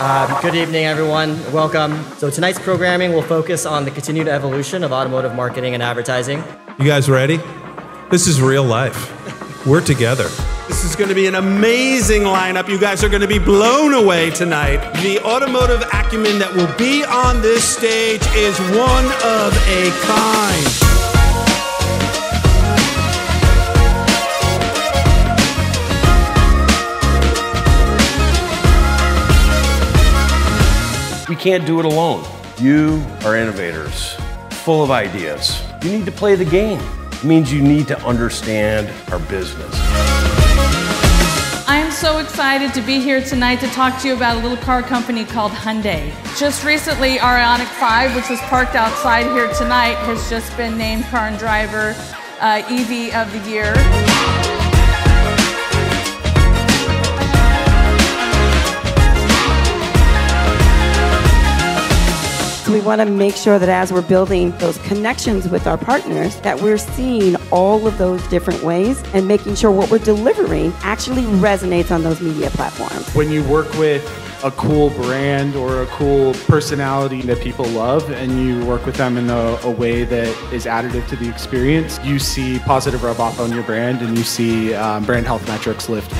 Uh, good evening, everyone. Welcome. So, tonight's programming will focus on the continued evolution of automotive marketing and advertising. You guys ready? This is real life. We're together. This is going to be an amazing lineup. You guys are going to be blown away tonight. The automotive acumen that will be on this stage is one of a kind. We can't do it alone. You are innovators, full of ideas. You need to play the game. It means you need to understand our business. I am so excited to be here tonight to talk to you about a little car company called Hyundai. Just recently, our Ioniq 5, which was parked outside here tonight, has just been named Car and Driver uh, EV of the Year. Want to make sure that as we're building those connections with our partners, that we're seeing all of those different ways and making sure what we're delivering actually resonates on those media platforms. When you work with a cool brand or a cool personality that people love and you work with them in a, a way that is additive to the experience, you see positive rub off on your brand and you see um, brand health metrics lift.